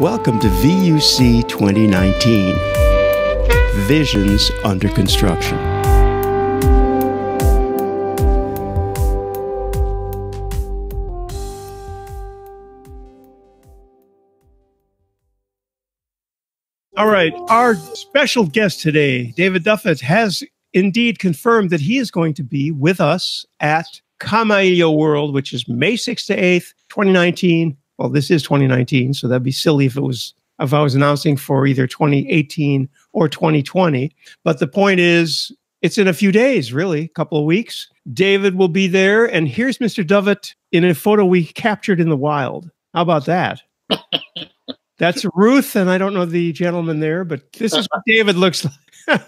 Welcome to VUC 2019 Visions Under Construction. All right, our special guest today, David Duffett, has indeed confirmed that he is going to be with us at Kamailio World, which is May 6th to 8th, 2019. Well, this is 2019, so that'd be silly if it was if I was announcing for either 2018 or 2020. But the point is, it's in a few days, really, a couple of weeks. David will be there, and here's Mr. Duffett in a photo we captured in the wild. How about that? That's Ruth, and I don't know the gentleman there, but this is what David looks like. yeah,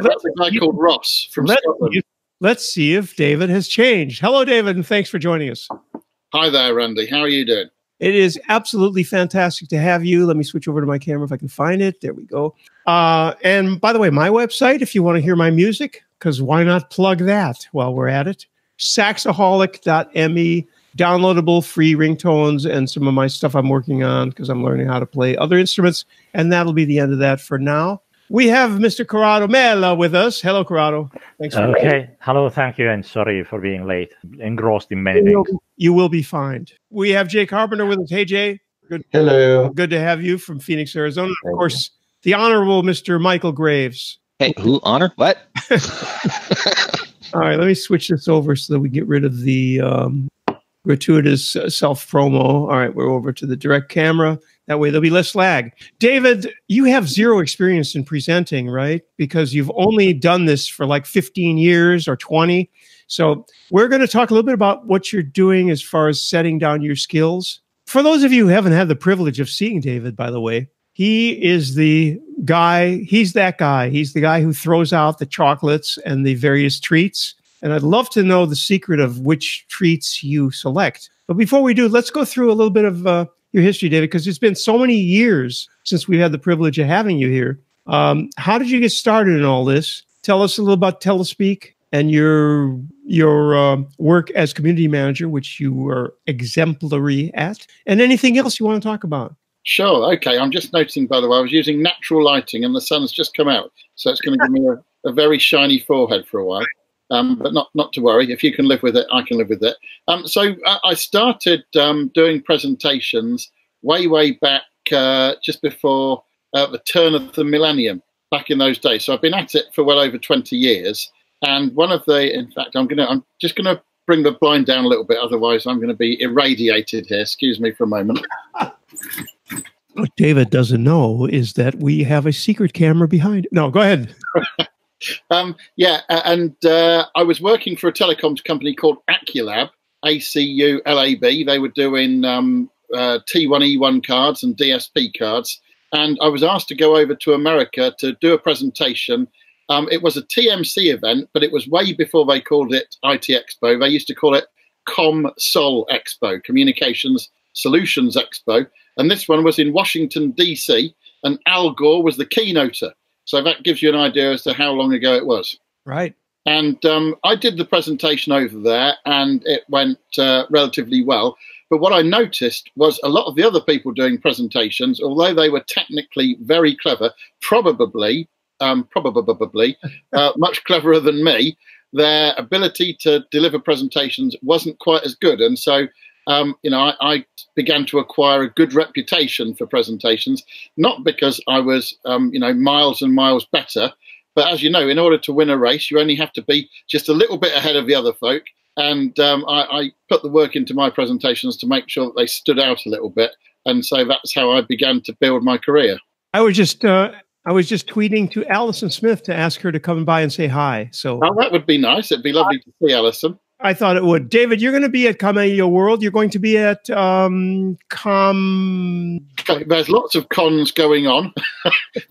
that's a guy called Ross from let, Scotland. Let's see if David has changed. Hello, David, and thanks for joining us. Hi there, Randy. How are you doing? It is absolutely fantastic to have you. Let me switch over to my camera if I can find it. There we go. Uh, and by the way, my website, if you want to hear my music, because why not plug that while we're at it? Saxaholic.me downloadable free ringtones and some of my stuff I'm working on because I'm learning how to play other instruments. And that'll be the end of that for now. We have Mr. Corrado Mela with us. Hello, Corrado. Thanks for Okay. Waiting. Hello. Thank you. And sorry for being late. Engrossed in many you things. you will be fine. We have Jay Carpenter with us. Hey, Jay. Good. Hello. Good to have you from Phoenix, Arizona. Thank of course, you. the Honorable Mr. Michael Graves. Hey, who? Honor? What? All right. Let me switch this over so that we get rid of the um, gratuitous uh, self promo. All right, we're over to the direct camera. That way there'll be less lag. David, you have zero experience in presenting, right? Because you've only done this for like 15 years or 20. So we're going to talk a little bit about what you're doing as far as setting down your skills. For those of you who haven't had the privilege of seeing David, by the way, he is the guy, he's that guy. He's the guy who throws out the chocolates and the various treats and I'd love to know the secret of which treats you select. But before we do, let's go through a little bit of uh, your history, David, because it's been so many years since we had the privilege of having you here. Um, how did you get started in all this? Tell us a little about Telespeak and your your uh, work as community manager, which you were exemplary at, and anything else you want to talk about. Sure. Okay. I'm just noticing, by the way, I was using natural lighting, and the sun's just come out, so it's going to give me a, a very shiny forehead for a while. Um, but not not to worry. If you can live with it, I can live with it. Um, so uh, I started um, doing presentations way way back uh, just before uh, the turn of the millennium, back in those days. So I've been at it for well over twenty years. And one of the, in fact, I'm gonna, I'm just gonna bring the blind down a little bit. Otherwise, I'm going to be irradiated here. Excuse me for a moment. What David doesn't know is that we have a secret camera behind. No, go ahead. Um, yeah, and uh, I was working for a telecoms company called Aculab, A C U L A B. They were doing um, uh, T1E1 cards and DSP cards. And I was asked to go over to America to do a presentation. Um, it was a TMC event, but it was way before they called it IT Expo. They used to call it ComSol Expo, Communications Solutions Expo. And this one was in Washington, D.C., and Al Gore was the keynoter. So that gives you an idea as to how long ago it was. Right. And um, I did the presentation over there, and it went uh, relatively well. But what I noticed was a lot of the other people doing presentations, although they were technically very clever, probably, um, probably uh, much cleverer than me, their ability to deliver presentations wasn't quite as good. And so um, you know, I, I, began to acquire a good reputation for presentations, not because I was, um, you know, miles and miles better, but as you know, in order to win a race, you only have to be just a little bit ahead of the other folk. And um, I, I, put the work into my presentations to make sure that they stood out a little bit, and so that's how I began to build my career. I was just. Uh... I was just tweeting to Allison Smith to ask her to come by and say hi. So oh, that would be nice. It'd be lovely to see Allison. I thought it would. David, you're going to be at Kamailio World. You're going to be at um, Com. There's lots of cons going on.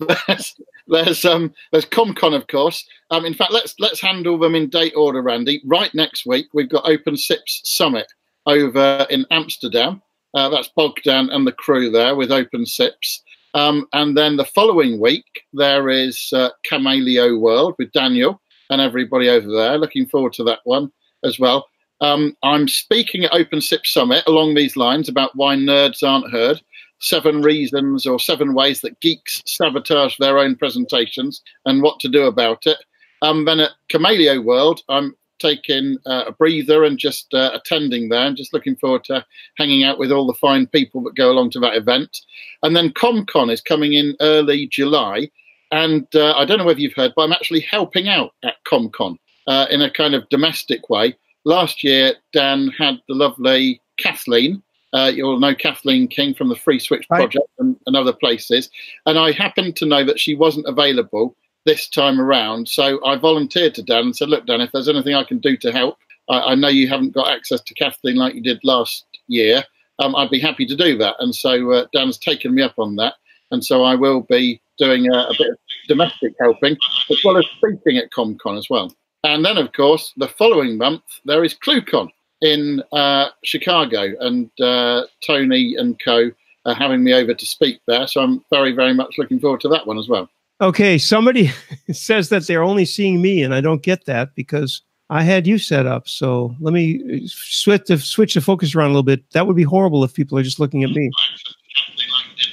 there's there's um there's CommCon, of course. Um, in fact, let's let's handle them in date order, Randy. Right next week, we've got Open SIPS Summit over in Amsterdam. Uh, that's Bogdan and the crew there with Open SIPS. Um, and then the following week, there is uh, World with Daniel and everybody over there. Looking forward to that one as well. Um, I'm speaking at Open SIP Summit along these lines about why nerds aren't heard. seven reasons or seven ways that geeks sabotage their own presentations and what to do about it. Um, then at Kamailio World, I'm taking uh, a breather and just uh, attending there and just looking forward to hanging out with all the fine people that go along to that event. And then CommCon is coming in early July. And uh, I don't know whether you've heard, but I'm actually helping out at CommCon uh, in a kind of domestic way. Last year, Dan had the lovely Kathleen. Uh, you'll know Kathleen King from the Free Switch Project and, and other places. And I happened to know that she wasn't available this time around. So I volunteered to Dan and said, Look, Dan, if there's anything I can do to help, I, I know you haven't got access to Kathleen like you did last year. Um, I'd be happy to do that. And so uh, Dan's taken me up on that. And so I will be doing a, a bit of domestic helping as well as speaking at CommCon as well. And then, of course, the following month, there is ClueCon in uh, Chicago. And uh, Tony and co are having me over to speak there. So I'm very, very much looking forward to that one as well. Okay, somebody says that they're only seeing me, and I don't get that because I had you set up. So let me switch the switch the focus around a little bit. That would be horrible if people are just looking at me.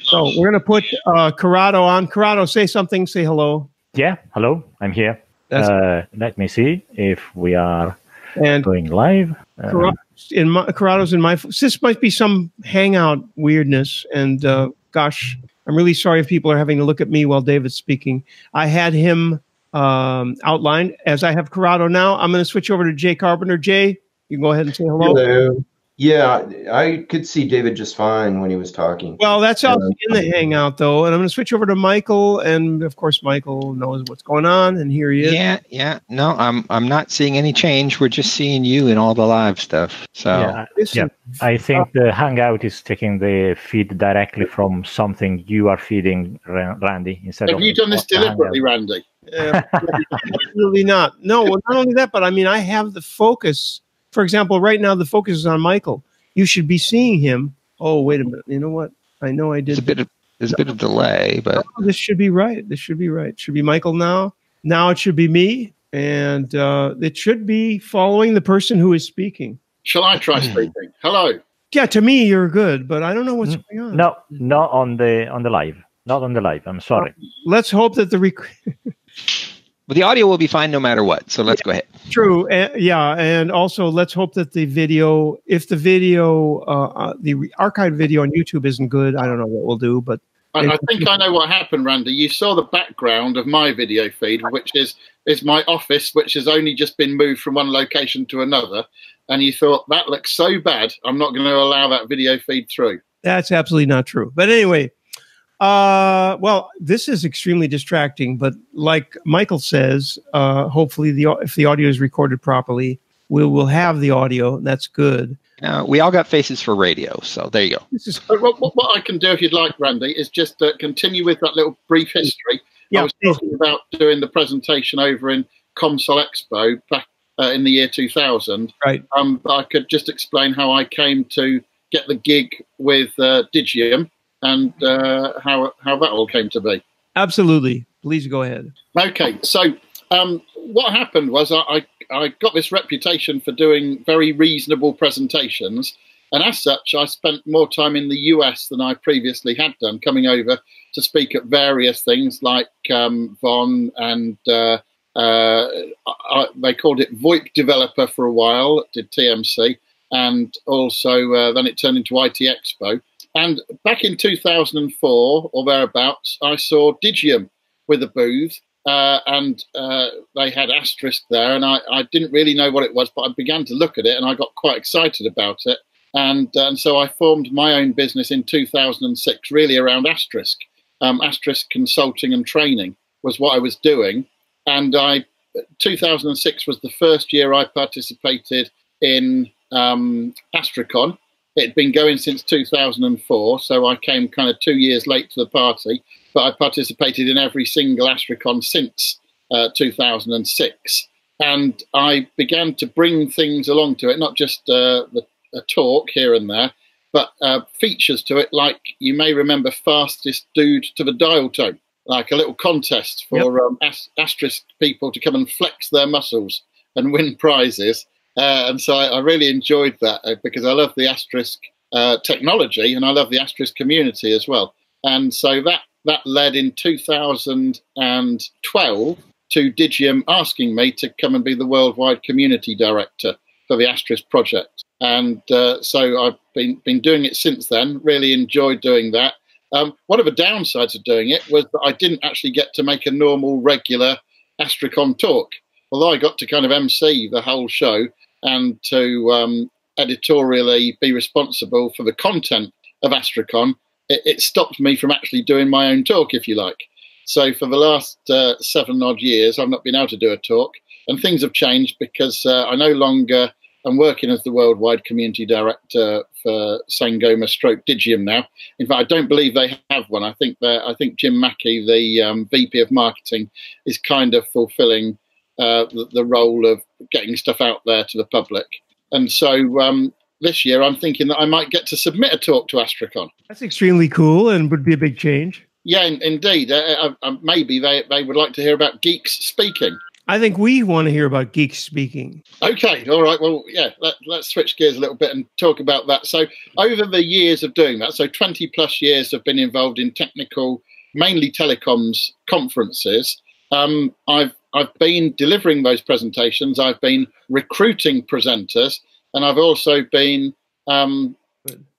So we're gonna put uh, Corrado on. Corrado, say something. Say hello. Yeah, hello. I'm here. Uh, let me see if we are and going live. Uh, in my, Corrado's in my. This might be some hangout weirdness, and uh, gosh, I'm really sorry if people are having to look at me while David's speaking. I had him um, outlined as I have Corrado now. I'm going to switch over to Jay Carpenter. Jay, you can go ahead and say hello. Hello. Yeah, I could see David just fine when he was talking. Well, that's out uh, in the hangout though, and I'm going to switch over to Michael, and of course, Michael knows what's going on, and here he is. Yeah, yeah. No, I'm I'm not seeing any change. We're just seeing you in all the live stuff. So yeah, yeah. I think the hangout is taking the feed directly from something you are feeding, Randy. Instead have of you done this deliberately, Randy? Uh, absolutely not. No, well, not only that, but I mean, I have the focus for example, right now the focus is on Michael. You should be seeing him. Oh, wait a minute. You know what? I know I did. There's a bit of there's a bit of delay, but oh, this should be right. This should be right. It should be Michael now. Now it should be me, and uh, it should be following the person who is speaking. Shall I try hmm. speaking? Hello. Yeah, to me you're good, but I don't know what's going on. No, not on the on the live. Not on the live. I'm sorry. Uh, let's hope that the rec- But the audio will be fine no matter what. So let's yeah, go ahead. True. Uh, yeah. And also, let's hope that the video, if the video, uh, uh, the archived video on YouTube isn't good, I don't know what we'll do. But I, I think I know what happened, Randy. You saw the background of my video feed, which is is my office, which has only just been moved from one location to another. And you thought that looks so bad, I'm not going to allow that video feed through. That's absolutely not true. But anyway, uh, well, this is extremely distracting, but like Michael says, uh, hopefully the if the audio is recorded properly, we will have the audio. That's good. Uh, we all got faces for radio, so there you go. This is what, what, I can do if you'd like, Randy, is just uh, continue with that little brief history. Yeah, I was talking about doing the presentation over in ComSol Expo back uh, in the year 2000. Right. Um, I could just explain how I came to get the gig with uh, Digium and uh, how how that all came to be. Absolutely. Please go ahead. Okay, so um, what happened was I, I got this reputation for doing very reasonable presentations, and as such, I spent more time in the US than I previously had done, coming over to speak at various things like um, VON and uh, uh, I, they called it VoIP developer for a while, did TMC, and also uh, then it turned into IT Expo. And back in 2004 or thereabouts, I saw Digium with a booth, uh, and uh, they had Asterisk there, and I, I, didn't really know what it was, but I began to look at it, and I got quite excited about it, and and so I formed my own business in 2006, really around Asterisk. Um, Asterisk consulting and training was what I was doing, and I 2006 was the first year I participated in um, it had been going since 2004, so I came kind of two years late to the party, but I participated in every single Astricon since uh, 2006. And I began to bring things along to it, not just uh, the, a talk here and there, but uh, features to it, like you may remember fastest dude to the dial tone, like a little contest for yep. um, asterisk people to come and flex their muscles and win prizes. Uh, and so I, I, really enjoyed that uh, because I love the asterisk uh, technology, and I love the Asterisk community as well. And so that that led in 2012 to Digium asking me to come and be the worldwide community director for the Asterisk project. And uh, so I've been been doing it since then. Really enjoyed doing that. Um, one of the downsides of doing it was that I didn't actually get to make a normal, regular Astricon talk. Although I got to kind of MC the whole show and to um, editorially be responsible for the content of Astricon, it, it, stopped me from actually doing my own talk, if you like. So for the last uh, seven odd years, I've not been able to do a talk, and things have changed because uh, I no longer am working as the worldwide community director for Sangoma Stroke Digium now. In fact, I don't believe they have one. I think I think Jim Mackey, the um, VP of marketing, is kind of fulfilling uh, the, the, role of getting stuff out there to the public. And so um, this year, I'm thinking that I might get to submit a talk to Astricon. That's extremely cool and would be a big change. Yeah, in, indeed. Uh, uh, uh, maybe they, they would like to hear about geeks speaking. I think we want to hear about geeks speaking. Okay, all right. Well, yeah, let, us switch gears a little bit and talk about that. So, over the years of doing that, so 20 plus years have been involved in technical, mainly telecoms conferences. Um, I've I've been delivering those presentations. I've been recruiting presenters, and I've also been um,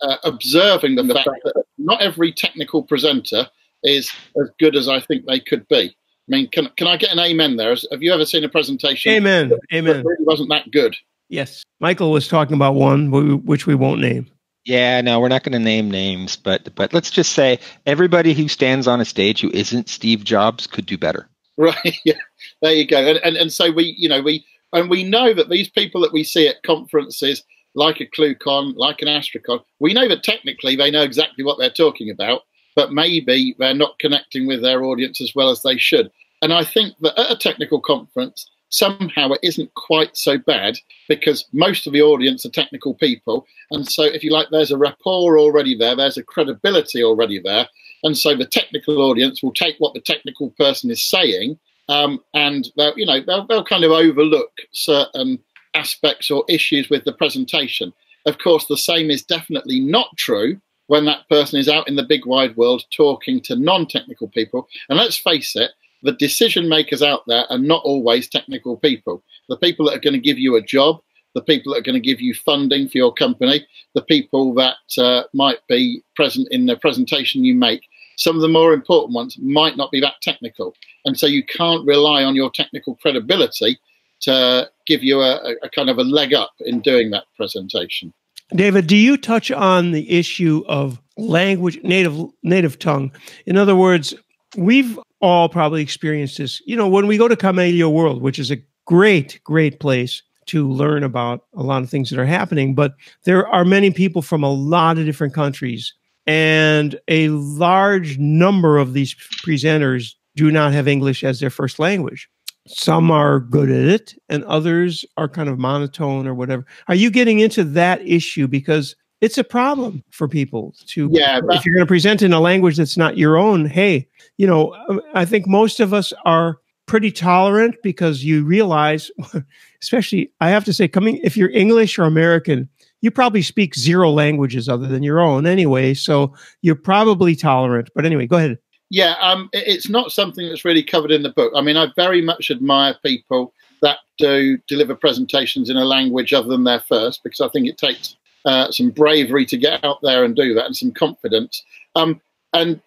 uh, observing the, the fact, fact that not every technical presenter is as good as I think they could be. I mean, can can I get an amen there? Have you ever seen a presentation? Amen. That, amen. That really wasn't that good. Yes, Michael was talking about one which we won't name. Yeah, no, we're not going to name names, but but let's just say everybody who stands on a stage who isn't Steve Jobs could do better. Right. Yeah. There you go. And, and and so we, you know, we and we know that these people that we see at conferences, like a ClueCon, like an Astricon, we know that technically they know exactly what they're talking about, but maybe they're not connecting with their audience as well as they should. And I think that at a technical conference, somehow it isn't quite so bad because most of the audience are technical people. And so, if you like, there's a rapport already there, there's a credibility already there. And so the technical audience will take what the technical person is saying um, and they'll, you know, they'll, they'll kind of overlook certain aspects or issues with the presentation. Of course, the same is definitely not true when that person is out in the big wide world talking to non technical people. And let's face it, the decision makers out there are not always technical people. The people that are going to give you a job, the people that are going to give you funding for your company, the people that uh, might be present in the presentation you make. Some of the more important ones might not be that technical. And so you can't rely on your technical credibility to give you a, a kind of a leg up in doing that presentation. David, do you touch on the issue of language, native native tongue? In other words, we've all probably experienced this. You know, when we go to Kamailio World, which is a great, great place to learn about a lot of things that are happening, but there are many people from a lot of different countries, and a large number of these presenters do not have English as their first language. Some are good at it, and others are kind of monotone or whatever. Are you getting into that issue because it's a problem for people to yeah if you're going to present in a language that's not your own hey you know um, i think most of us are pretty tolerant because you realize especially i have to say coming if you're english or american you probably speak zero languages other than your own anyway so you're probably tolerant. But anyway go ahead. Yeah um, it's not something that's really covered in the book. I mean i very much admire people that do deliver presentations in a language other than their first because i think it takes uh, some bravery to get out there and do that, and some confidence. Um, and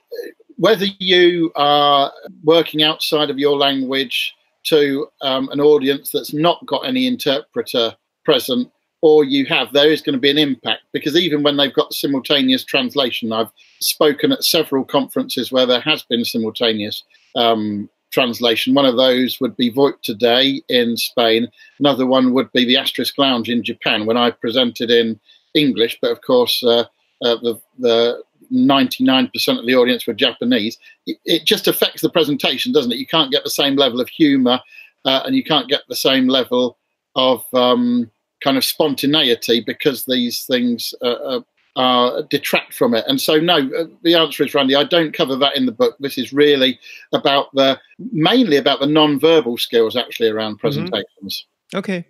whether you are working outside of your language to um, an audience that's not got any interpreter present, or you have, there is going to be an impact because even when they've got simultaneous translation, I've spoken at several conferences where there has been simultaneous um, translation. One of those would be VoIP Today in Spain. Another one would be the Asterisk Lounge in Japan when I presented in English, but of course, uh, uh, the, the 99% of the audience were Japanese. It, it, just affects the presentation, doesn't it? You can't get the same level of humor uh, and you can't get the same level of um, kind of spontaneity because these things uh, uh, detract from it. And so, no, uh, the answer is, Randy, I don't cover that in the book. This is really about the mainly about the non-verbal skills actually around mm-hmm. presentations. Mm-hmm. Okay.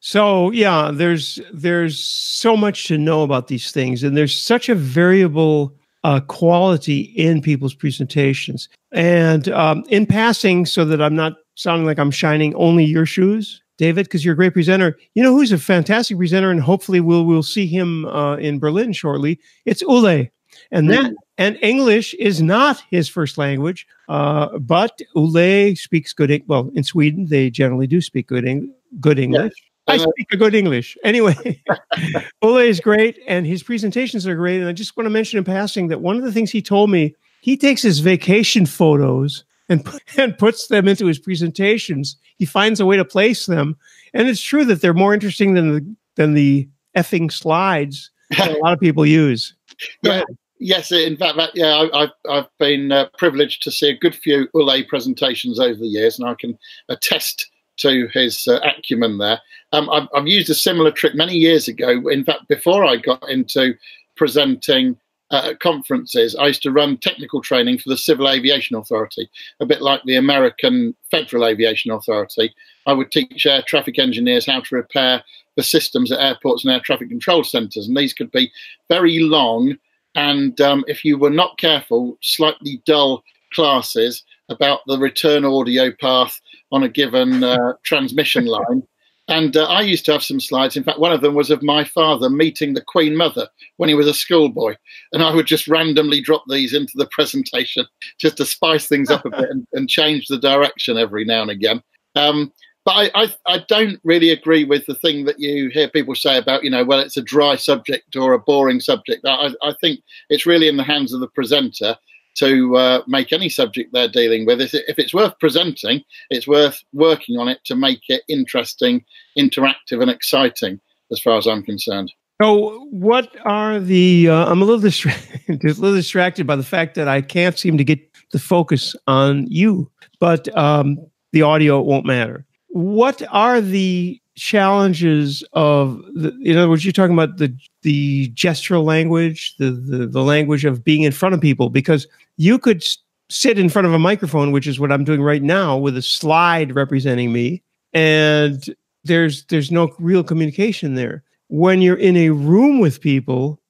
So yeah, there's there's so much to know about these things, and there's such a variable uh, quality in people's presentations. And um, in passing, so that I'm not sounding like I'm shining only your shoes, David, because you're a great presenter. You know who's a fantastic presenter, and hopefully we'll we'll see him uh, in Berlin shortly. It's Olle, and that and English is not his first language, uh, but Olle speaks good. Well, in Sweden they generally do speak good Eng- good English. I speak a good English. Anyway, Olle is great and his presentations are great. And I just want to mention in passing that one of the things he told me, he takes his vacation photos and, and puts them into his presentations. He finds a way to place them. And it's true that they're more interesting than the, than the effing slides that a lot of people use. yeah. Yes, in fact, that, yeah, I, have I've been uh, privileged to see a good few Olle presentations over the years, and I can attest to his uh, acumen there. Um, I've, I've, used a similar trick many years ago. In fact, before I got into presenting uh, at conferences, I used to run technical training for the Civil Aviation Authority, a bit like the American Federal Aviation Authority. I would teach air traffic engineers how to repair the systems at airports and air traffic control centres, and these could be very long and, um, if you were not careful, slightly dull classes about the return audio path on a given uh, transmission line. And uh, I used to have some slides. In fact, one of them was of my father meeting the Queen Mother when he was a schoolboy. And I would just randomly drop these into the presentation just to spice things up a bit and, and change the direction every now and again. Um, but I, I, I, don't really agree with the thing that you hear people say about, you know, well, it's a dry subject or a boring subject. I, I think it's really in the hands of the presenter to uh, make any subject they're dealing with. If it's worth presenting, it's worth working on it to make it interesting, interactive, and exciting, as far as I'm concerned. So, what are the? Uh, I'm a little distracted, a little distracted by the fact that I can't seem to get the focus on you, but um, the audio won't matter. What are the challenges of the, in other words you're talking about the the gestural language the, the the language of being in front of people because you could sit in front of a microphone which is what i'm doing right now with a slide representing me and there's there's no real communication there. When you're in a room with people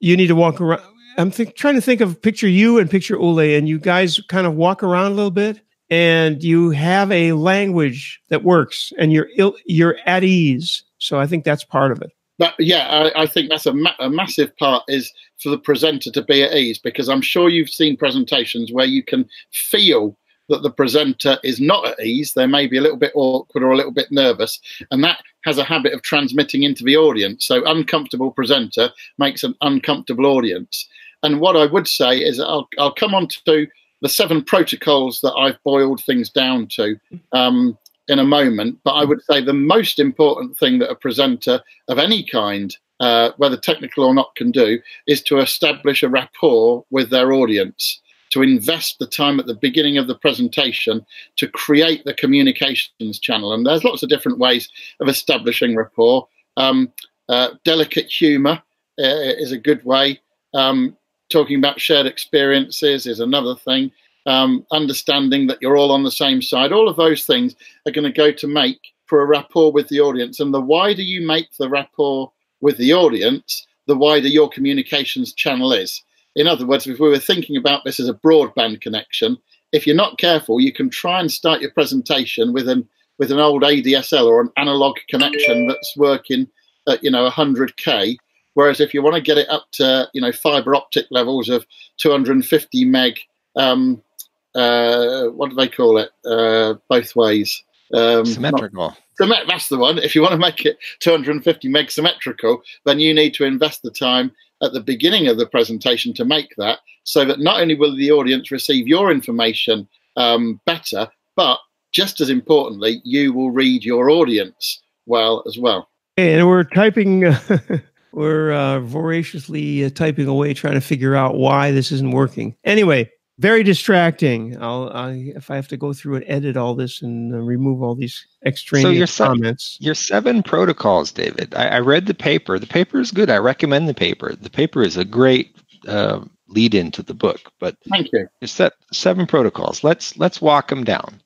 you need to walk around i'm trying to think of picture you and picture Olle and you guys kind of walk around a little bit and you have a language that works and you're Ill, you're at ease. So i think that's part of it. But yeah i, I think that's a, ma- a, massive part is for the presenter to be at ease because i'm sure you've seen presentations where you can feel that the presenter is not at ease. They may be a little bit awkward or a little bit nervous and that has a habit of transmitting into the audience. So uncomfortable presenter makes an uncomfortable audience. And what i would say is i'll, I'll come on to the seven protocols that I've boiled things down to um, in a moment. But I would say the most important thing that a presenter of any kind, uh, whether technical or not, can do is to establish a rapport with their audience. To invest the time at the beginning of the presentation to create the communications channel. And there's lots of different ways of establishing rapport. Um, uh, delicate humor uh, is a good way. Um, talking about shared experiences is another thing. Um, understanding that you're all on the same side. All of those things are going to go to make for a rapport with the audience. And the wider you make the rapport with the audience, the wider your communications channel is. In other words, if we were thinking about this as a broadband connection, if you're not careful, you can try and start your presentation with an with an old ADSL or an analog connection that's working at you know 100k Whereas if you want to get it up to you know fiber optic levels of 250 meg, um, uh, what do they call it? Uh, both ways. Um, symmetrical. Not, that's the one. If you want to make it 250 meg symmetrical, then you need to invest the time at the beginning of the presentation to make that, so that not only will the audience receive your information um, better, but just as importantly, you will read your audience well as well. And we're typing. we're uh, voraciously uh, typing away trying to figure out why this isn't working. Anyway, very distracting. I'll I, if I have to go through and edit all this and uh, remove all these extraneous so your comments. your seven protocols, David. I, I, read the paper. The paper is good. I recommend the paper. The paper is a great uh, lead into the book. But thank you. It's that seven protocols. Let's let's walk them down.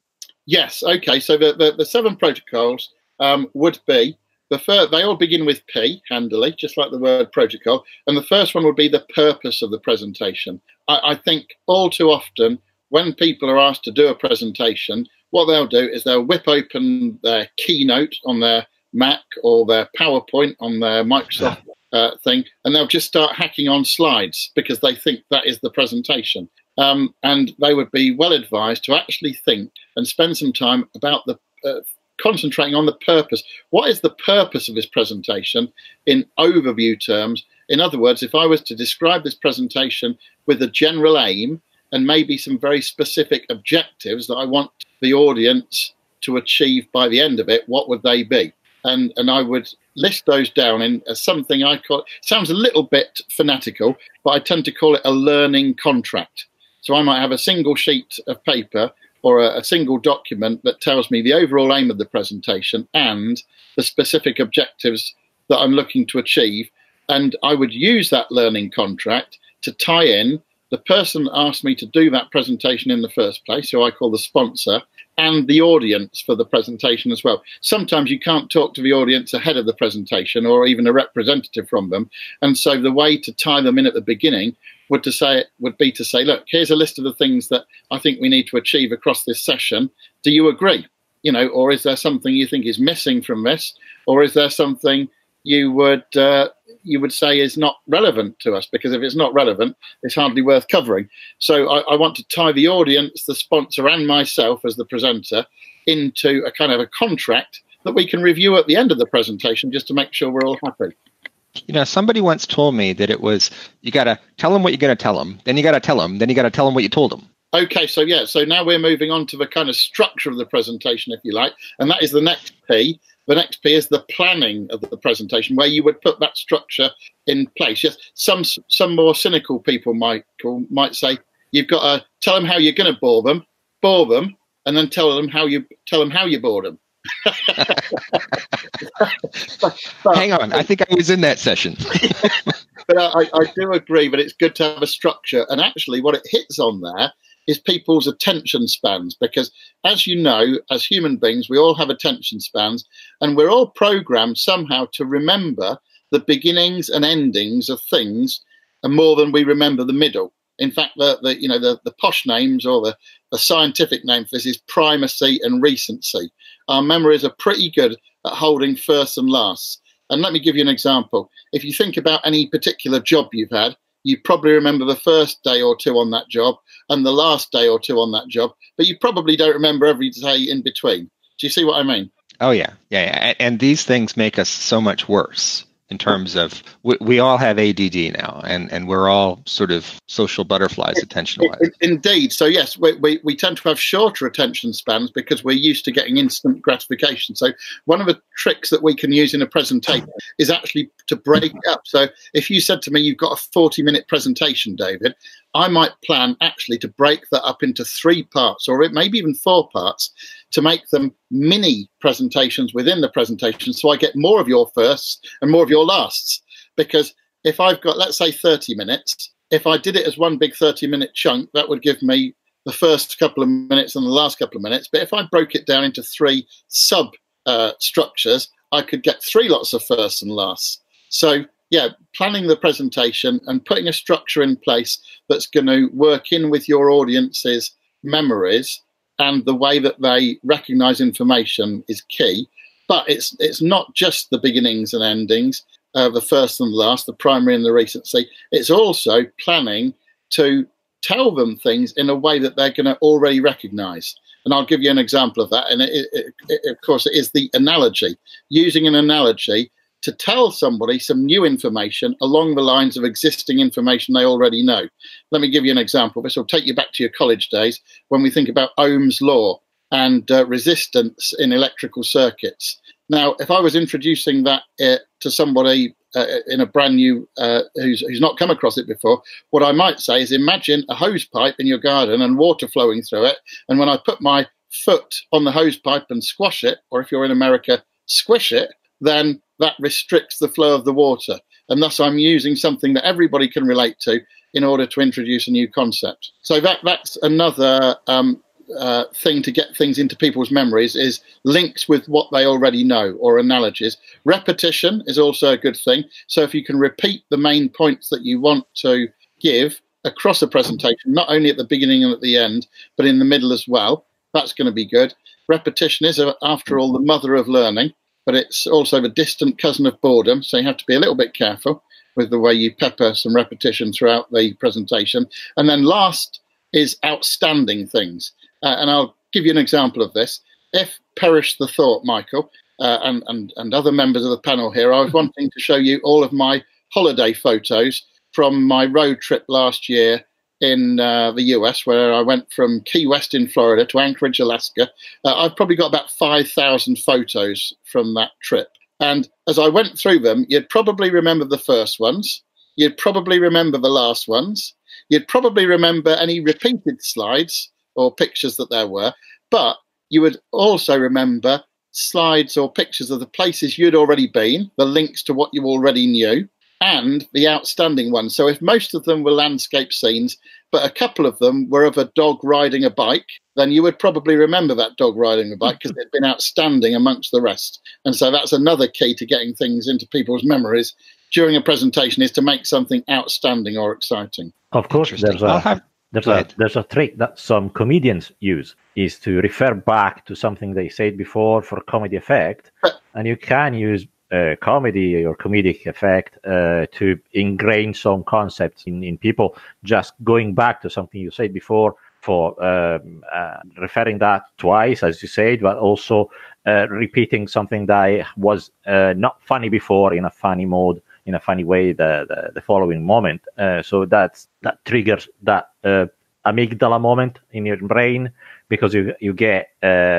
Yes. Okay. So the the, the seven protocols um, would be the first, they all begin with P, handily, just like the word protocol. And the first one would be the purpose of the presentation. I, I think all too often, when people are asked to do a presentation, what they'll do is they'll whip open their keynote on their Mac or their PowerPoint on their Microsoft uh, thing, and they'll just start hacking on slides because they think that is the presentation. Um, and they would be well advised to actually think and spend some time about the uh, concentrating on the purpose. What is the purpose of this presentation in overview terms? In other words, if I was to describe this presentation with a general aim and maybe some very specific objectives that I want the audience to achieve by the end of it, what would they be? And, and I would list those down in as something I call sounds a little bit fanatical, but I tend to call it a learning contract. So I might have a single sheet of paper or a, a, single document that tells me the overall aim of the presentation and the specific objectives that I'm looking to achieve. And I would use that learning contract to tie in the person that asked me to do that presentation in the first place, who I call the sponsor, and the audience for the presentation as well. Sometimes you can't talk to the audience ahead of the presentation or even a representative from them. And so the way to tie them in at the beginning would to say it would be to say, look, here's a list of the things that I think we need to achieve across this session. Do you agree? You know, or is there something you think is missing from this, or is there something you would uh, you would say is not relevant to us? Because if it's not relevant, it's hardly worth covering. So I, I want to tie the audience, the sponsor, and myself as the presenter into a kind of a contract that we can review at the end of the presentation just to make sure we're all happy. You know, somebody once told me that it was you got to tell them what you're going to tell them, then you got to tell them, then you got to tell them what you told them. Okay, so yeah, so now we're moving on to the kind of structure of the presentation, if you like, and that is the next P. The next P is the planning of the presentation, where you would put that structure in place. Yes, some some more cynical people, Michael, might say you've got to tell them how you're going to bore them, bore them, and then tell them how you tell them how you bore them. Hang on, I think I was in that session. but I, I do agree that it's good to have a structure. And actually, what it hits on there is people's attention spans because as you know as human beings we all have attention spans and we're all programmed somehow to remember the beginnings and endings of things and more than we remember the middle in fact the, the you know the, the posh names or the, the scientific name for this is primacy and recency our memories are pretty good at holding first and last. And let me give you an example. If you think about any particular job you've had, you probably remember the first day or two on that job and the last day or two on that job, but you probably don't remember every day in between. Do you see what I mean? Oh yeah, yeah, yeah. And these things make us so much worse in terms of we, we all have ADD now, and, and we're all sort of social butterflies attention wise. Indeed. So, yes, we, we, we tend to have shorter attention spans because we're used to getting instant gratification. So, one of the tricks that we can use in a presentation is actually to break it up. So, if you said to me, you've got a 40 minute presentation, David, I might plan actually to break that up into three parts or it maybe even four parts to make them mini presentations within the presentation so I get more of your firsts and more of your lasts. Because if I've got, let's say, 30 minutes, if I did it as one big 30 minute chunk, that would give me the first couple of minutes and the last couple of minutes. But if I broke it down into three sub uh, structures, I could get three lots of firsts and lasts. So yeah, planning the presentation and putting a structure in place that's going to work in with your audience's memories and the way that they recognize information is key. But it's it's not just the beginnings and endings, uh, the first and the last, the primacy and the recency. It's also planning to tell them things in a way that they're going to already recognize. And I'll give you an example of that. And it, it, it, of course, it is the analogy. Using an analogy to tell somebody some new information along the lines of existing information they already know. Let me give you an example. This will take you back to your college days when we think about Ohm's law and uh, resistance in electrical circuits. Now, if I was introducing that uh, to somebody uh, in a brand new uh, who's, who's not come across it before, what I might say is imagine a hose pipe in your garden and water flowing through it. And when I put my foot on the hose pipe and squash it, or if you're in America, squish it, then that restricts the flow of the water. And thus, I'm using something that everybody can relate to in order to introduce a new concept. So that that's another um, uh, thing to get things into people's memories is links with what they already know or analogies. Repetition is also a good thing. So if you can repeat the main points that you want to give across a presentation, not only at the beginning and at the end, but in the middle as well, that's going to be good. Repetition is, uh, after all, the mother of learning, but it's also the distant cousin of boredom. So you have to be a little bit careful with the way you pepper some repetition throughout the presentation. And then last is outstanding things. Uh, and I'll give you an example of this. If perish the thought, Michael, uh, and, and, and other members of the panel here, I was wanting to show you all of my holiday photos from my road trip last year in uh, the US, where I went from Key West in Florida to Anchorage, Alaska. Uh, I've probably got about 5,000 photos from that trip. And as I went through them, you'd probably remember the first ones, you'd probably remember the last ones, you'd probably remember any repeated slides or pictures that there were, but you would also remember slides or pictures of the places you'd already been, the links to what you already knew, and the outstanding ones. So if most of them were landscape scenes, but a couple of them were of a dog riding a bike, then you would probably remember that dog riding a bike because it had been outstanding amongst the rest. And so that's another key to getting things into people's memories during a presentation is to make something outstanding or exciting. Of course, there's a, have, there's a there's a trick that some comedians use is to refer back to something they said before for comedy effect, and you can use uh, comedy or comedic effect uh, to ingrain some concepts in, in people. Just going back to something you said before for um, uh, referring that twice, as you said, but also uh, repeating something that was uh, not funny before in a funny mode, in a funny way, the, the, the following moment. Uh, so that's that triggers that amygdala moment in your brain because you you get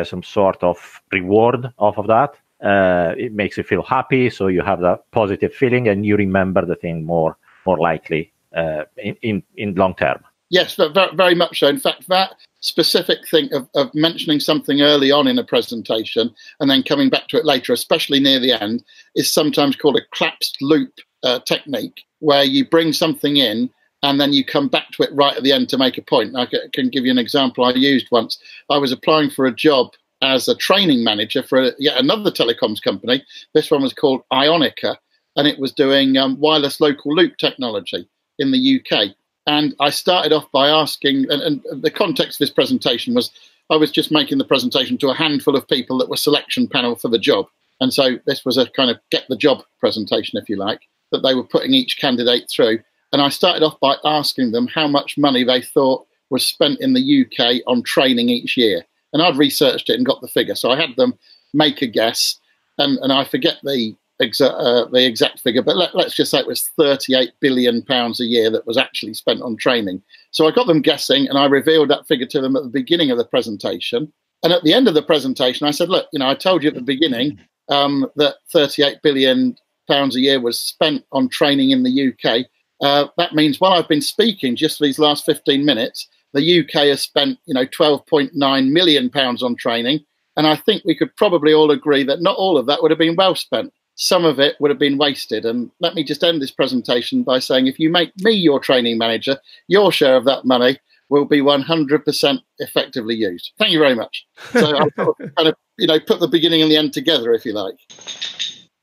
some sort of reward off of that uh, it makes you feel happy so you have that positive feeling and you remember the thing more more likely uh, in, in in long term yes very much so in fact that specific thing of, of mentioning something early on in a presentation and then coming back to it later especially near the end is sometimes called a collapsed loop uh, technique where you bring something in and then you come back to it right at the end to make a point. I can give you an example I used once. I was applying for a job as a training manager for yet another telecoms company. This one was called Ionica, and it was doing um, wireless local loop technology in the UK. And I started off by asking, and, and, the context of this presentation was I was just making the presentation to a handful of people that were selection panel for the job. And so this was a kind of get the job presentation, if you like, that they were putting each candidate through. And I started off by asking them how much money they thought was spent in the UK on training each year and I'd researched it and got the figure. So I had them make a guess, and, and I forget the exa- uh, the exact figure, but let, us just say it was 38 billion pounds a year that was actually spent on training. So I got them guessing, and I revealed that figure to them at the beginning of the presentation. And at the end of the presentation, I said, "Look, you know, I told you at the beginning um, that 38 billion pounds a year was spent on training in the UK. Uh, that means while I've been speaking just for these last 15 minutes, the UK has spent, you know, 12.9 million pounds on training, and I think we could probably all agree that not all of that would have been well spent. Some of it would have been wasted. And let me just end this presentation by saying, if you make me your training manager, your share of that money will be 100% effectively used. Thank you very much. So I kind of, you know, put the beginning and the end together, if you like.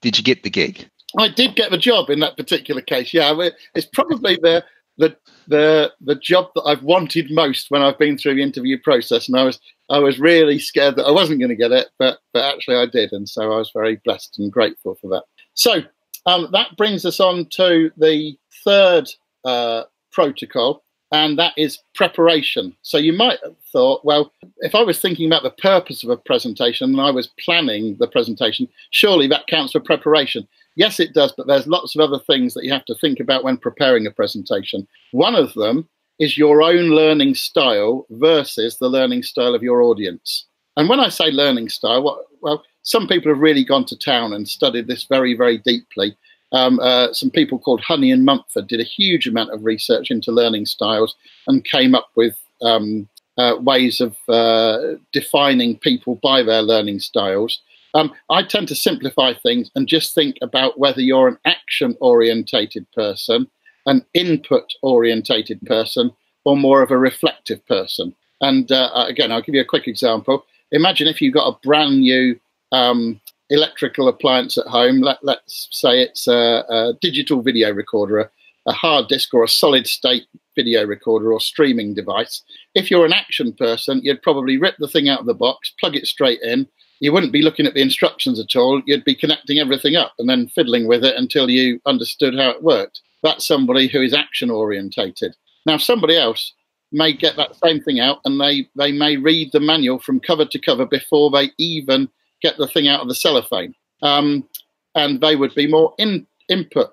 Did you get the gig? I did get the job in that particular case. Yeah, it's probably the the the the job that I've wanted most when I've been through the interview process, and I was I was really scared that I wasn't going to get it, but but actually I did, and so I was very blessed and grateful for that. So um, that brings us on to the third uh, protocol, and that is preparation. So you might have thought, well, if I was thinking about the purpose of a presentation and I was planning the presentation, surely that counts for preparation. Yes, it does, but there's lots of other things that you have to think about when preparing a presentation. One of them is your own learning style versus the learning style of your audience. And when I say learning style, well, some people have really gone to town and studied this very, very deeply. Um, uh, some people called Honey and Mumford did a huge amount of research into learning styles and came up with um, uh, ways of uh, defining people by their learning styles. Um, I tend to simplify things and just think about whether you're an action orientated person, an input orientated person, or more of a reflective person. And uh, again, I'll give you a quick example. Imagine if you've got a brand new um, electrical appliance at home. Let, us say it's a, a, digital video recorder, a hard disk or a solid state video recorder or streaming device. If you're an action person, you'd probably rip the thing out of the box, plug it straight in. You wouldn't be looking at the instructions at all. You'd be connecting everything up and then fiddling with it until you understood how it worked. That's somebody who is action orientated. Now, somebody else may get that same thing out and they, they may read the manual from cover to cover before they even get the thing out of the cellophane. Um, and they would be more in, input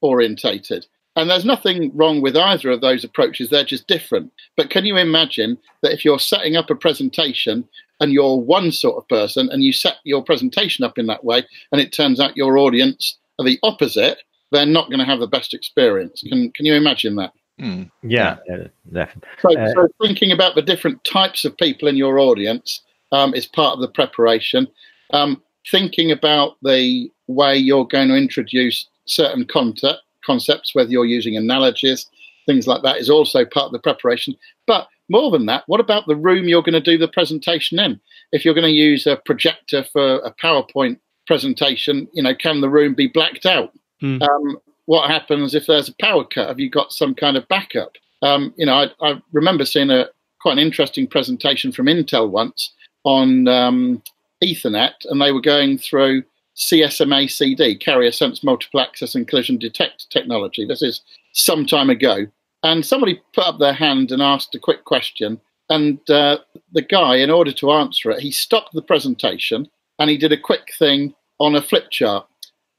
orientated. And there's nothing wrong with either of those approaches, they're just different. But can you imagine that if you're setting up a presentation and you're one sort of person and you set your presentation up in that way and it turns out your audience are the opposite, they're not going to have the best experience. Can, can you imagine that? Mm. Yeah, yeah, definitely. So, uh, so, thinking about the different types of people in your audience um, is part of the preparation. Um, thinking about the way you're going to introduce certain content, concepts, whether you're using analogies, things like that, is also part of the preparation. But more than that, what about the room you're going to do the presentation in? If you're going to use a projector for a PowerPoint presentation, you know, can the room be blacked out? Hmm. Um, what happens if there's a power cut? Have you got some kind of backup? Um, you know, I, I, remember seeing a quite an interesting presentation from Intel once on um, Ethernet, and they were going through CSMA CD, Carrier Sense Multiple Access and Collision Detect technology. This is some time ago. And somebody put up their hand and asked a quick question. And uh, the guy, in order to answer it, he stopped the presentation and he did a quick thing on a flip chart.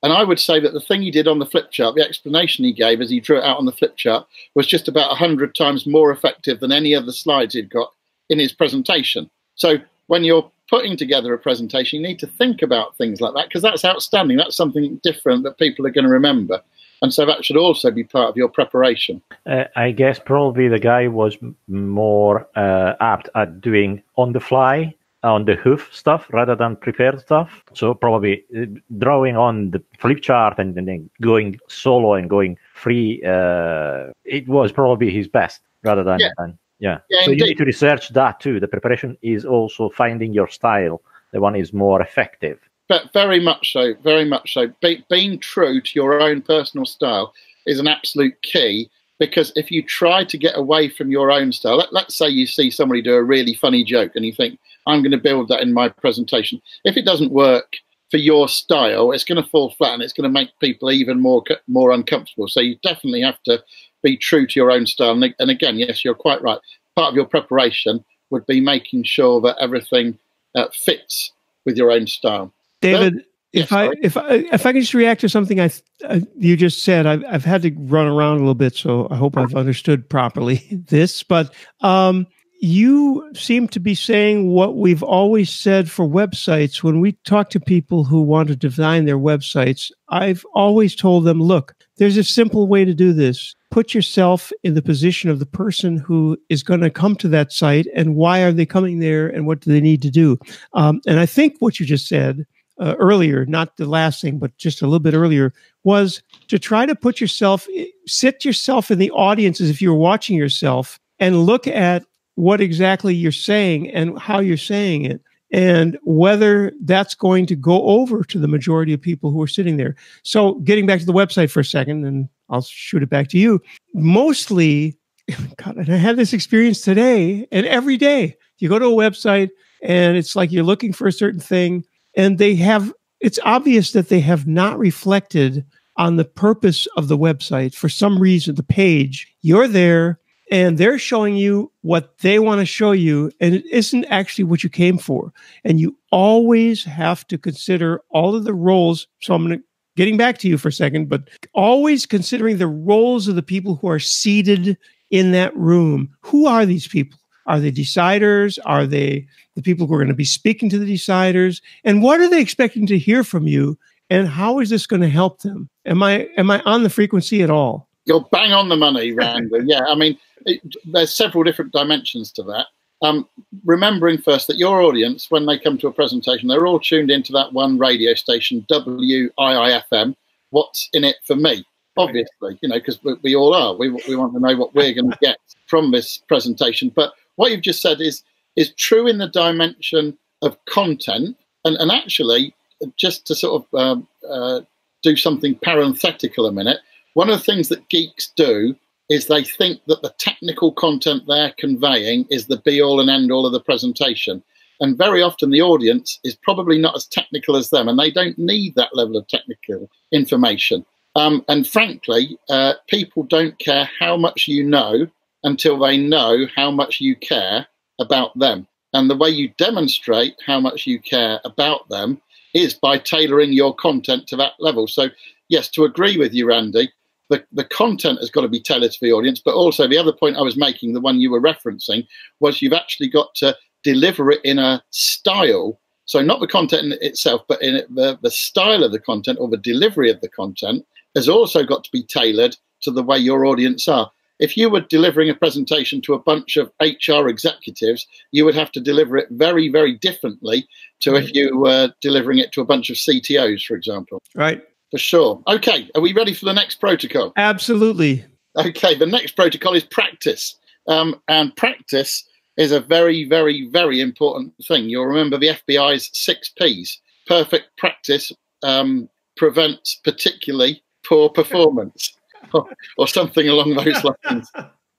And I would say that the thing he did on the flip chart, the explanation he gave as he drew it out on the flip chart, was just about 100 times more effective than any of the slides he'd got in his presentation. So when you're putting together a presentation, you need to think about things like that because that's outstanding. That's something different that people are going to remember. And so that should also be part of your preparation. Uh, I guess probably the guy was more uh, apt at doing on the fly, on the hoof stuff rather than prepared stuff. So probably uh, drawing on the flip chart and, and then going solo and going free, uh, it was probably his best rather than. Yeah. than yeah. yeah so indeed. you need to research that too. The preparation is also finding your style. The one is more effective. But very much so. Very much so. Be, being true to your own personal style is an absolute key. Because if you try to get away from your own style, let, let's say you see somebody do a really funny joke and you think, I'm going to build that in my presentation. If it doesn't work for your style, it's going to fall flat and it's going to make people even more more uncomfortable. So you definitely have to be true to your own style. And, and again, yes, you're quite right. Part of your preparation would be making sure that everything uh, fits with your own style. David, if I if I if I can just react to something I, I you just said, I've I've had to run around a little bit, so I hope I've understood properly this. But um, you seem to be saying what we've always said for websites. When we talk to people who want to design their websites, I've always told them, look, there's a simple way to do this put yourself in the position of the person who is going to come to that site and why are they coming there and what do they need to do. Um, and I think what you just said uh, earlier, not the last thing, but just a little bit earlier, was to try to put yourself, sit yourself in the audience as if you were watching yourself and look at what exactly you're saying and how you're saying it and whether that's going to go over to the majority of people who are sitting there. So, getting back to the website for a second, and I'll shoot it back to you. Mostly, God, and I had this experience today and every day. You go to a website and it's like you're looking for a certain thing, and they have, it's obvious that they have not reflected on the purpose of the website. For some reason, the page. You're there and they're showing you what they want to show you and it isn't actually what you came for. And you always have to consider all of the roles so i'm going to getting back to you for a second but always considering the roles of the people who are seated in that room. Who are these people are they deciders are they the people who are going to be speaking to the deciders and what are they expecting to hear from you and how is this going to help them am i am i on the frequency at all you're bang on the money, Randy. yeah, I mean, it, there's several different dimensions to that. Um, remembering first that your audience, when they come to a presentation, they're all tuned into that one radio station, WIIFM. What's in it for me? Obviously, you know, because we, we, all are. We, we want to know what we're going to get from this presentation. But what you've just said is is true in the dimension of content, and, and actually, just to sort of um, uh, do something parenthetical a minute, one of the things that geeks do is they think that the technical content they're conveying is the be all and end all of the presentation. And very often the audience is probably not as technical as them, and they don't need that level of technical information. Um, and frankly, uh, people don't care how much you know until they know how much you care about them. And the way you demonstrate how much you care about them is by tailoring your content to that level. So, yes, to agree with you, Randy, the, the content has got to be tailored to the audience, but also the other point I was making, the one you were referencing, was you've actually got to deliver it in a style. So not the content itself, but in it, the, the style of the content or the delivery of the content has also got to be tailored to the way your audience are. If you were delivering a presentation to a bunch of HR executives, you would have to deliver it very, very differently to if you were delivering it to a bunch of CTOs, for example. Right. For sure. Okay, are we ready for the next protocol? Absolutely. Okay, the next protocol is practice. Um, and practice is a very, very, very important thing. You'll remember the FBI's six P's. Perfect practice um, prevents particularly poor performance, or, or something along those lines.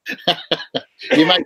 you may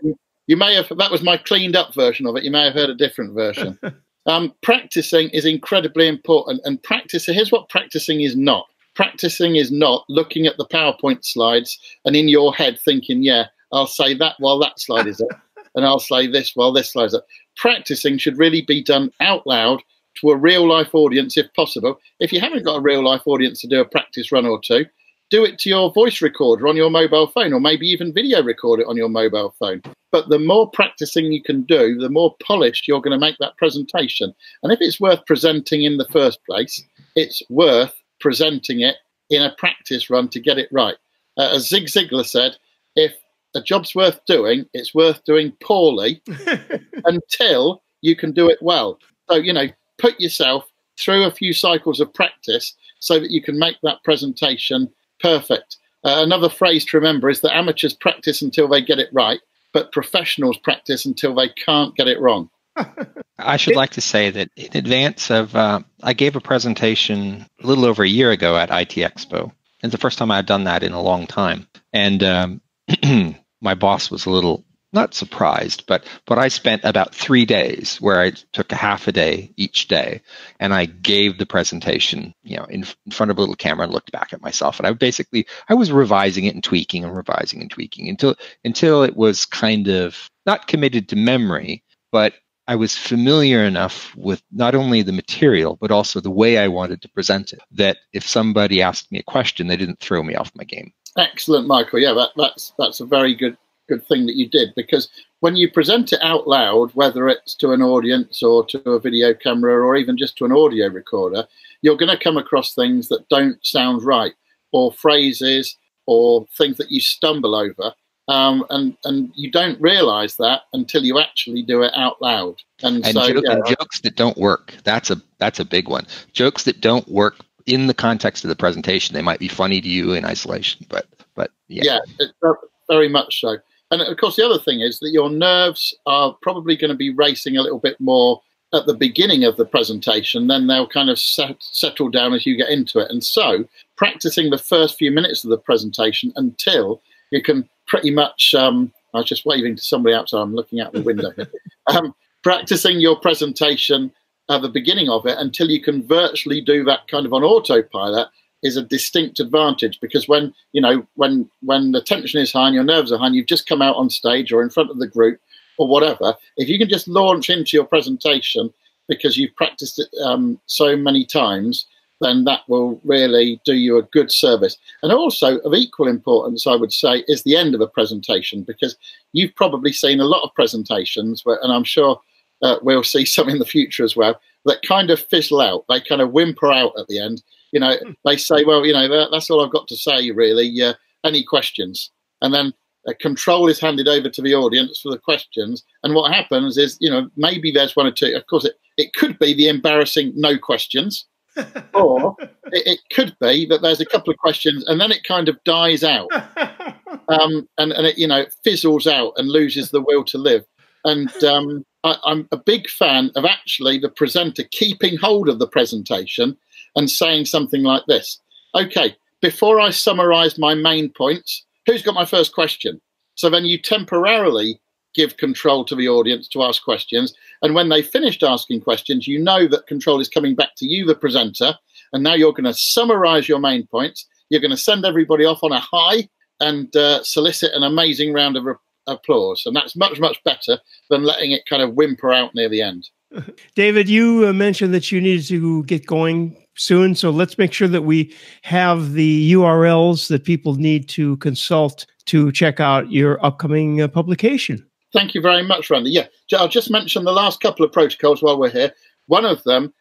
you may have that was my cleaned up version of it. You may have heard a different version. Um, practicing is incredibly important, and practice. Here's what practicing is not. Practicing is not looking at the PowerPoint slides and in your head thinking, "Yeah, I'll say that while that slide is up, and I'll say this while this slide is up." Practicing should really be done out loud to a real life audience if possible. If you haven't got a real life audience to do a practice run or two, do it to your voice recorder on your mobile phone, or maybe even video record it on your mobile phone. But the more practicing you can do, the more polished you're going to make that presentation. And if it's worth presenting in the first place, it's worth presenting it in a practice run to get it right. Uh, as Zig Ziglar said, if a job's worth doing, it's worth doing poorly until you can do it well. So, you know, put yourself through a few cycles of practice so that you can make that presentation perfect. Uh, another phrase to remember is that amateurs practice until they get it right, but professionals practice until they can't get it wrong. I should like to say that in advance of, uh, I gave a presentation a little over a year ago at IT Expo. It's the first time I've done that in a long time. And um, my boss was a little not surprised, but but I spent about three days where I took a half a day each day, and I gave the presentation, you know, in, in, front of a little camera and looked back at myself, and I basically I was revising it and tweaking and revising and tweaking until until it was kind of not committed to memory, but I was familiar enough with not only the material but also the way I wanted to present it that if somebody asked me a question, they didn't throw me off my game. Excellent, Michael. Yeah, that, that's that's a very good good thing that you did because when you present it out loud, whether it's to an audience or to a video camera or even just to an audio recorder, you're going to come across things that don't sound right or phrases or things that you stumble over. Um, and and you don't realize that until you actually do it out loud. And, and, so, joke, yeah, and jokes that don't work. That's a that's a big one. Jokes that don't work in the context of the presentation. They might be funny to you in isolation, but but yeah, yeah, very much so. And of course, the other thing is that your nerves are probably going to be racing a little bit more at the beginning of the presentation, then they'll kind of set, settle down as you get into it. And so, practicing the first few minutes of the presentation until you can pretty much. Um, I was just waving to somebody outside. I'm looking out the window. um, practicing your presentation at the beginning of it until you can virtually do that kind of on autopilot is a distinct advantage because when you know when when the tension is high and your nerves are high and you've just come out on stage or in front of the group or whatever if you can just launch into your presentation because you've practiced it um, so many times then that will really do you a good service. And also of equal importance i would say is the end of a presentation because you've probably seen a lot of presentations where, and i'm sure uh, we'll see some in the future as well that kind of fizzle out they kind of whimper out at the end you know, they say, well, you know, that, that's all I've got to say, really. Uh, any questions? And then uh, control is handed over to the audience for the questions. And what happens is, you know, maybe there's one or two. Of course, it, it could be the embarrassing no questions, or it, it, could be that there's a couple of questions and then it kind of dies out. Um, and and it, you know, fizzles out and loses the will to live. And um, I, I'm a big fan of actually the presenter keeping hold of the presentation and saying something like this Okay, before I summarize my main points, who's got my first question? So then you temporarily give control to the audience to ask questions. And when they've finished asking questions, you know that control is coming back to you, the presenter. And now you're going to summarize your main points. You're going to send everybody off on a high and uh, solicit an amazing round of applause. And that's much, much better than letting it kind of whimper out near the end. David, you uh, mentioned that you needed to get going soon. So let's make sure that we have the URLs that people need to consult to check out your upcoming uh, publication. Thank you very much, Randy. Yeah, I'll just mention the last couple of protocols while we're here. One of them,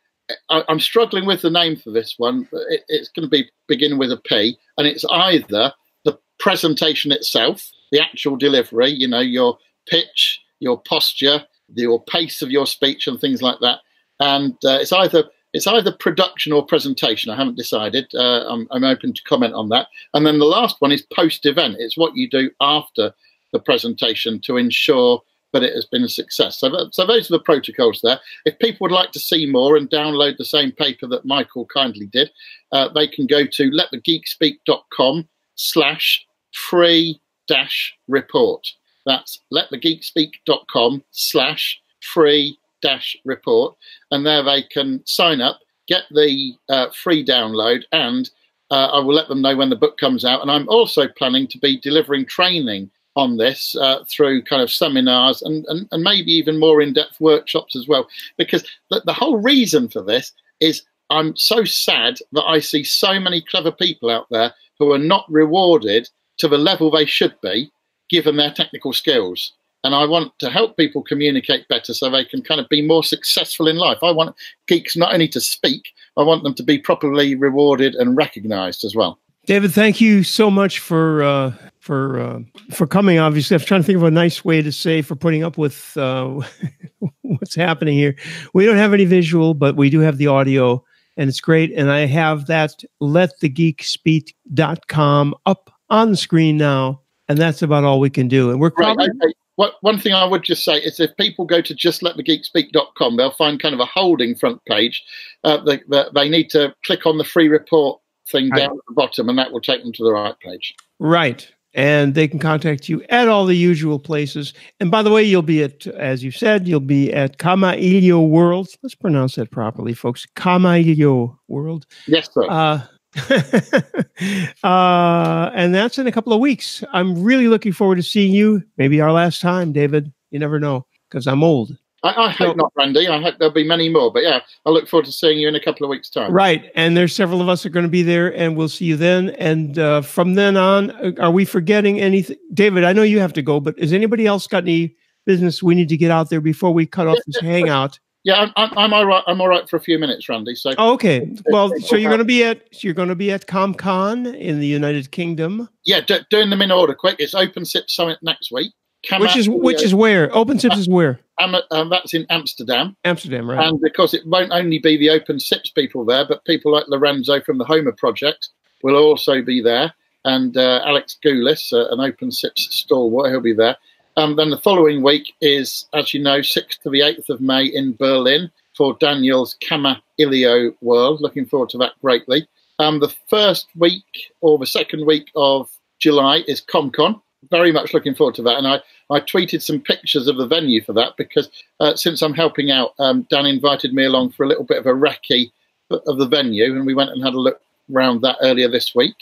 I, am struggling with the name for this one. It, it's going to be begin with a P, and it's either the presentation itself, the actual delivery, you know, your pitch, your posture, your pace of your speech, and things like that. And uh, it's either it's either production or presentation. I haven't decided. Uh, I'm, I'm open to comment on that. And then the last one is post event. It's what you do after the presentation to ensure that it has been a success. So, that, so those are the protocols there. If people would like to see more and download the same paper that Michael kindly did, uh, they can go to letthegeekspeak.com slash free dash report. That's letthegeekspeak.com slash free dash report. And there they can sign up, get the uh, free download, and uh, I will let them know when the book comes out. And I'm also planning to be delivering training on this uh, through kind of seminars and, and, and maybe even more in-depth workshops as well because the, the whole reason for this is i'm so sad that i see so many clever people out there who are not rewarded to the level they should be given their technical skills and i want to help people communicate better so they can kind of be more successful in life i want geeks not only to speak i want them to be properly rewarded and recognized as well David, thank you so much for uh, for uh, for coming. Obviously, I'm trying to think of a nice way to say for putting up with uh, what's happening here. We don't have any visual, but we do have the audio, and it's great. And I have that letthegeekspeak.com up on the screen now, and that's about all we can do. And we're probably. Right, okay. What, one thing I would just say is if people go to just letthegeekspeak.com, they'll find kind of a holding front page. Uh, they, they need to click on the free report thing down right. at the bottom, and that will take them to the right page. Right. And they can contact you at all the usual places. And by the way, you'll be at, as you said, you'll be at Kamailio World. Let's pronounce that properly, folks. Kamailio World. Yes, sir. Uh, uh, and that's in a couple of weeks. I'm really looking forward to seeing you. Maybe our last time, David. You never know because I'm old. I, I hope so, not, Randy. I hope there'll be many more. But yeah, I look forward to seeing you in a couple of weeks' time. Right, and there's several of us are going to be there, and we'll see you then. And uh, from then on, uh, are we forgetting anything, David? I know you have to go, but has anybody else got any business we need to get out there before we cut off this hangout? Yeah, I'm, I'm, all right. I'm all right for a few minutes, Randy. So oh, okay. Well, so you're going to be at you're going to be at CommCon in the United Kingdom. Yeah, do, doing them in order, quick. It's OpenSIPS Summit next week which is which is where OpenSIPS is where um, um, that's in Amsterdam. Amsterdam, right? And because it won't only be the OpenSIPS people there, but people like Lorenzo from the Homer Project will also be there, and uh, Alex Goulis, uh, an OpenSIPS stalwart, he'll be there. Um, then the following week is, as you know, 6th to the 8th of May in Berlin for Daniel's Kama Ilio World. Looking forward to that greatly. Um, the first week or the second week of July is CommCon very much looking forward to that. And I, I tweeted some pictures of the venue for that because uh, since I'm helping out, um, Dan invited me along for a little bit of a recce of the venue, and we went and had a look around that earlier this week.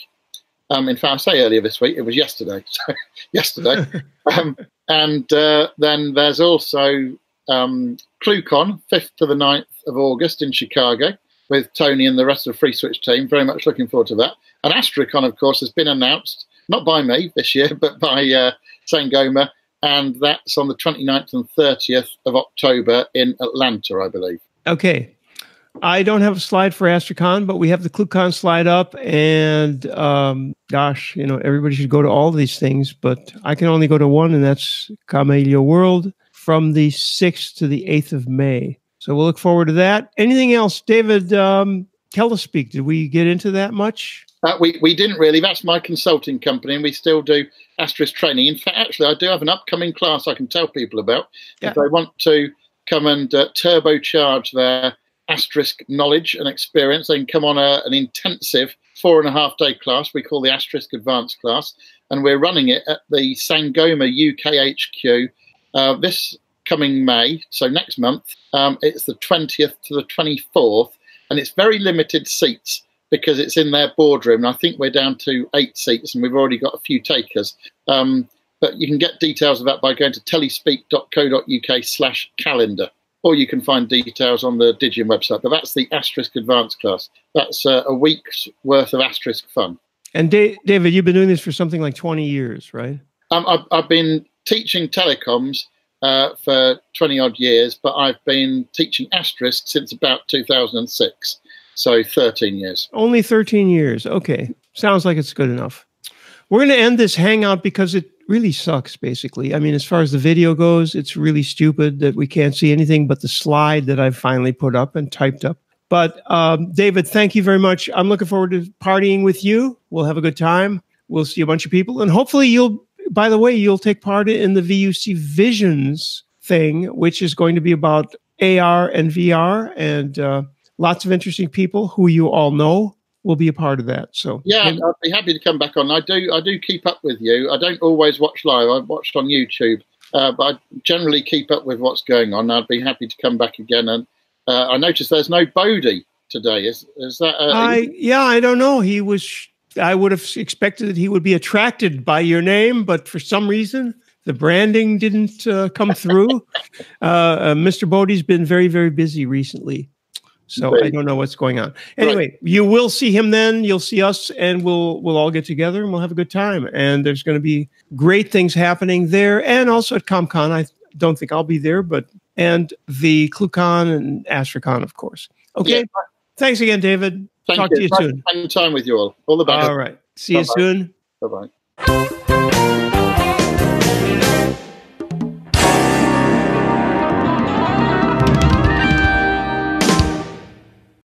Um, in fact, I say earlier this week, it was yesterday. So yesterday. um, and uh, then there's also um, ClueCon, 5th to the 9th of August in Chicago with Tony and the rest of the FreeSWITCH team. Very much looking forward to that. And Astricon, of course, has been announced not by me this year, but by uh, Sangoma, and that's on the 29th and 30th of October in Atlanta, I believe. Okay. I don't have a slide for Astricon, but we have the ClueCon slide up, and um, gosh, you know, everybody should go to all these things, but I can only go to one, and that's Kamailio World from the 6th to the 8th of May. So we'll look forward to that. Anything else, David? Um, Telespeak, did we get into that much? Uh, we, we didn't really. That's my consulting company, and we still do Asterisk training. In fact, actually, I do have an upcoming class I can tell people about yeah. if they want to come and uh, turbocharge their Asterisk knowledge and experience. They can come on a, an intensive four and a half day class we call the Asterisk Advanced class, and we're running it at the Sangoma UK HQ uh, this coming May, so next month. Um, it's the 20th to the 24th, and it's very limited seats because it's in their boardroom. And I think we're down to eight seats, and we've already got a few takers. Um, but you can get details of that by going to telespeak.co.uk slash calendar, or you can find details on the Digium website. But that's the Asterisk Advanced class. That's uh, a week's worth of Asterisk fun. And David, you've been doing this for something like 20 years, right? Um, I've, I've, been teaching telecoms uh, for 20 odd years, but I've been teaching Asterisk since about 2006. So 13 years. Only 13 years. Okay. Sounds like it's good enough. We're going to end this hangout because it really sucks, basically. I mean, as far as the video goes, it's really stupid that we can't see anything but the slide that I've finally put up and typed up. But um, David, thank you very much. I'm looking forward to partying with you. We'll have a good time. We'll see a bunch of people. And hopefully, you'll by the way, you'll take part in the VUC Visions thing, which is going to be about AR and VR, and uh, lots of interesting people who you all know will be a part of that. So yeah, I'd be happy to come back on. I do, I do keep up with you. I don't always watch live. I watched on YouTube, uh, but I generally keep up with what's going on. I'd be happy to come back again. And uh, I noticed there's no Bodie today. Is is that? Uh, I yeah, I don't know. He was I would have expected that he would be attracted by your name, but for some reason, the branding didn't uh, come through. uh, uh, Mr. Bodie's been very, very busy recently. So I don't know what's going on. Anyway, right. you will see him then. You'll see us, and we'll we'll all get together and we'll have a good time. And there's going to be great things happening there, and also at CommCon. I don't think I'll be there, but and the ClueCon and Astricon, of course. Okay. Yeah. Thanks again, David. Thank Talk you. to you soon. Spend time with you all. All the best. All right. See Bye-bye. you soon. Bye bye.